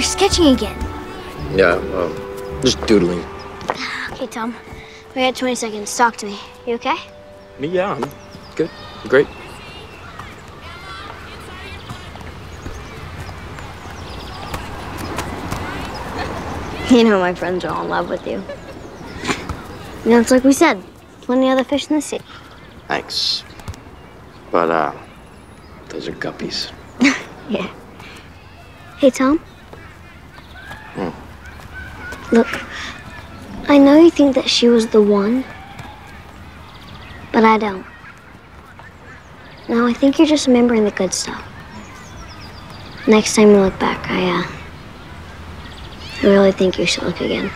you're sketching again. Yeah, well, just doodling. Okay, Tom. We got 20 seconds. Talk to me. You okay? Me, yeah, I'm good. Great. You know my friends are all in love with you. You know, it's like we said. Plenty other fish in the sea. Thanks. But, uh, those are guppies. Yeah. Hey, Tom. Look, I know you think that she was the one, but I don't. No, I think you're just remembering the good stuff. Next time you look back, I, uh, I really think you should look again.